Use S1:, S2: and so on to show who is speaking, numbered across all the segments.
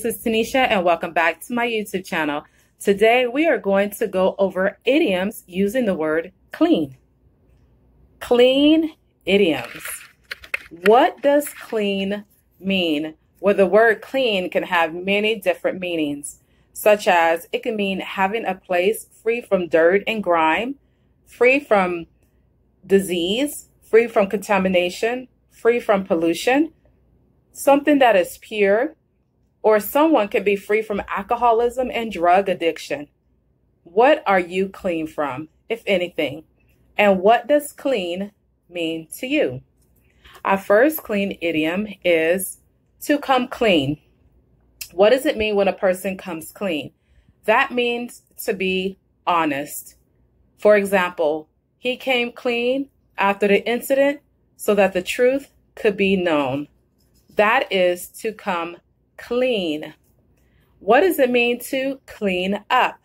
S1: This is Tanisha and welcome back to my YouTube channel. Today we are going to go over idioms using the word clean. Clean idioms. What does clean mean? Well, the word clean can have many different meanings, such as it can mean having a place free from dirt and grime, free from disease, free from contamination, free from pollution, something that is pure, or someone can be free from alcoholism and drug addiction. What are you clean from, if anything? And what does clean mean to you? Our first clean idiom is to come clean. What does it mean when a person comes clean? That means to be honest. For example, he came clean after the incident so that the truth could be known. That is to come clean. What does it mean to clean up?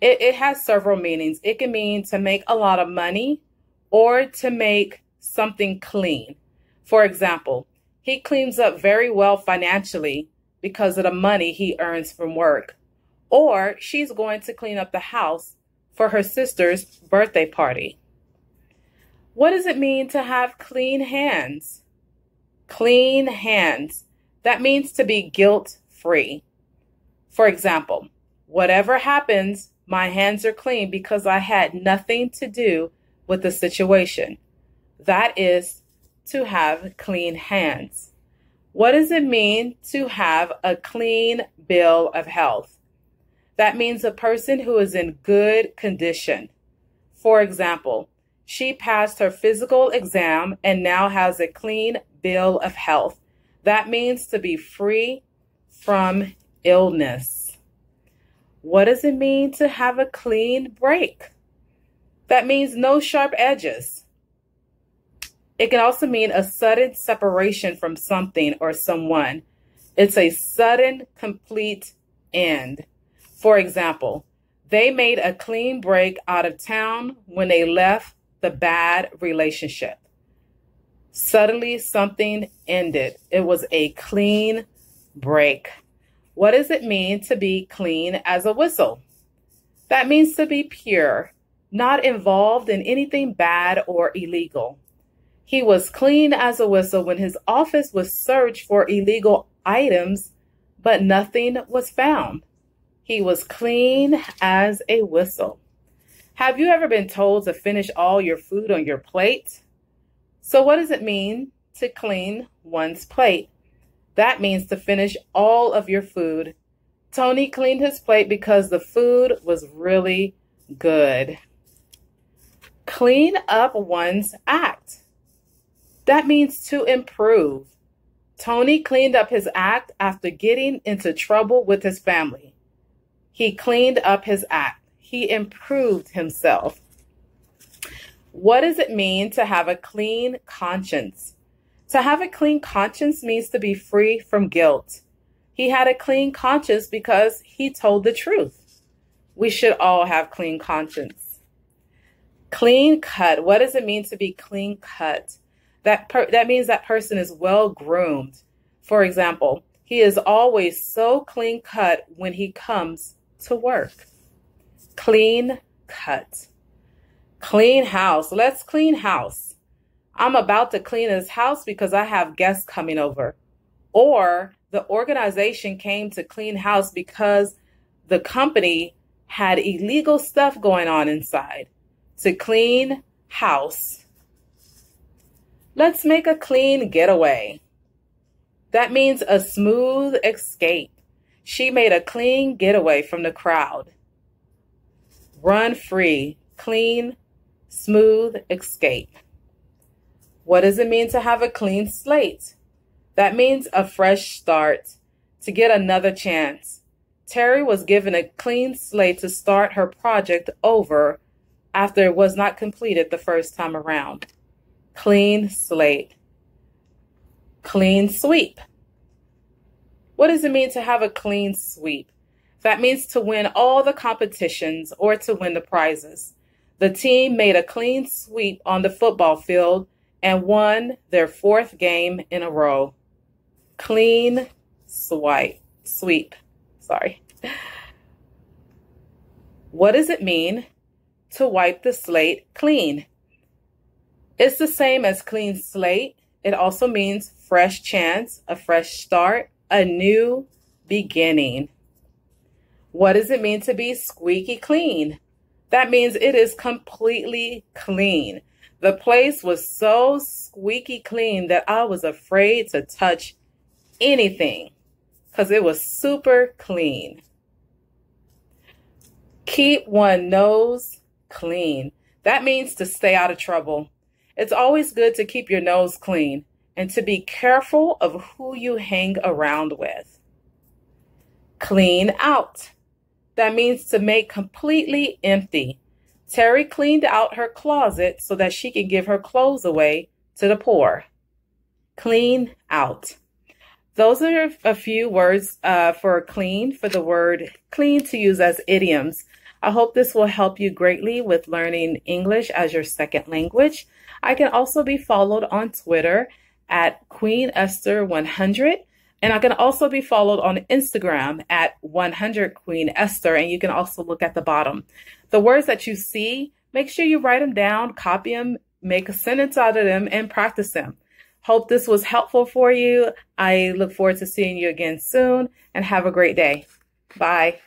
S1: It, it has several meanings. It can mean to make a lot of money or to make something clean. For example, he cleans up very well financially because of the money he earns from work. Or she's going to clean up the house for her sister's birthday party. What does it mean to have clean hands? Clean hands. That means to be guilt free. For example, whatever happens, my hands are clean because I had nothing to do with the situation. That is to have clean hands. What does it mean to have a clean bill of health? That means a person who is in good condition. For example, she passed her physical exam and now has a clean bill of health. That means to be free from illness. What does it mean to have a clean break? That means no sharp edges. It can also mean a sudden separation from something or someone. It's a sudden, complete end. For example, they made a clean break out of town when they left the bad relationship. Suddenly, something ended. It was a clean break. What does it mean to be clean as a whistle? That means to be pure, not involved in anything bad or illegal. He was clean as a whistle when his office was searched for illegal items, but nothing was found. He was clean as a whistle. Have you ever been told to finish all your food on your plate? So, what does it mean to clean one's plate? That means to finish all of your food. Tony cleaned his plate because the food was really good. Clean up one's act. That means to improve. Tony cleaned up his act after getting into trouble with his family. He cleaned up his act. He improved himself. What does it mean to have a clean conscience? To have a clean conscience means to be free from guilt. He had a clean conscience because he told the truth. We should all have clean conscience. Clean cut. What does it mean to be clean cut? That per- that means that person is well groomed. For example, he is always so clean cut when he comes to work. Clean cut. Clean house. Let's clean house. I'm about to clean this house because I have guests coming over. Or the organization came to clean house because the company had illegal stuff going on inside. To clean house. Let's make a clean getaway. That means a smooth escape. She made a clean getaway from the crowd. Run free, clean smooth escape. What does it mean to have a clean slate? That means a fresh start, to get another chance. Terry was given a clean slate to start her project over after it was not completed the first time around. Clean slate. Clean sweep. What does it mean to have a clean sweep? That means to win all the competitions or to win the prizes. The team made a clean sweep on the football field and won their fourth game in a row. Clean swipe, sweep. Sorry. What does it mean to wipe the slate clean? It's the same as clean slate. It also means fresh chance, a fresh start, a new beginning. What does it mean to be squeaky clean? That means it is completely clean. The place was so squeaky clean that I was afraid to touch anything because it was super clean. Keep one nose clean. That means to stay out of trouble. It's always good to keep your nose clean and to be careful of who you hang around with. Clean out. That means to make completely empty. Terry cleaned out her closet so that she could give her clothes away to the poor. Clean out. Those are a few words uh, for clean, for the word clean to use as idioms. I hope this will help you greatly with learning English as your second language. I can also be followed on Twitter at Queen Esther 100. And I can also be followed on Instagram at 100 Queen Esther. And you can also look at the bottom. The words that you see, make sure you write them down, copy them, make a sentence out of them, and practice them. Hope this was helpful for you. I look forward to seeing you again soon and have a great day. Bye.